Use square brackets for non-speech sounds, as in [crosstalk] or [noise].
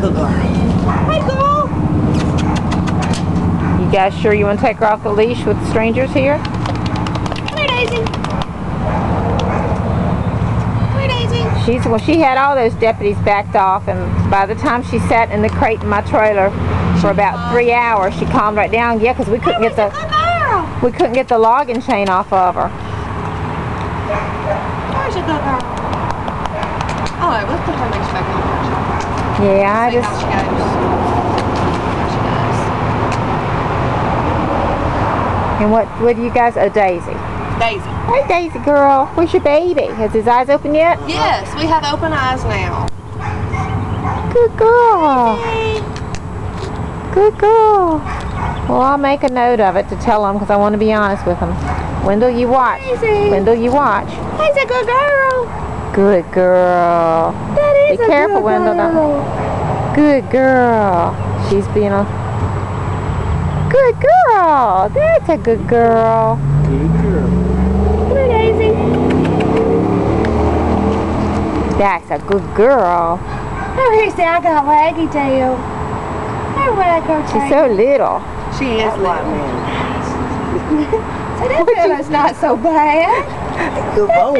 Good girl. You guys sure you want to take her off the leash with strangers here? Come here, Daisy. Come here, Daisy. She's well. She had all those deputies backed off, and by the time she sat in the crate in my trailer for about three hours, she calmed right down. Yeah, because we couldn't get the we couldn't get the logging chain off of her. Where's your good girl? Oh, wait, let's put her on. Yeah, I just how she goes. And what what do you guys? Oh, Daisy. Daisy. Hey, Daisy girl, where's your baby? Has his eyes open yet? Yes, we have open eyes now. Good girl. Good girl. Well, I'll make a note of it to tell them because I want to be honest with them. Wendell, you watch. Daisy. Wendell, you watch. He's a good girl. Good girl. That Be a careful, good Wendell. girl. Don't- Good girl. She's being a good girl. That's a good girl. Good girl. Come here, Daisy. That's a good girl. Oh, here, see, I got waggy tail. Hey, wag her tail. She's so little. She is little. man. [laughs] So that fella's not so bad. Good boy.